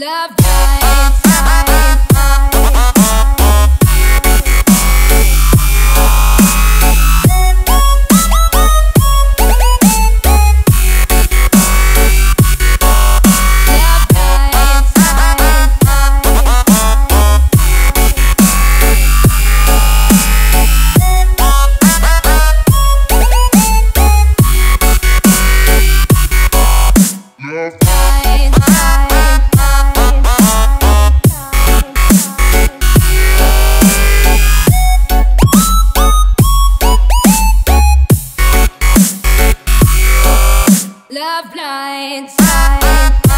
love. love blinds.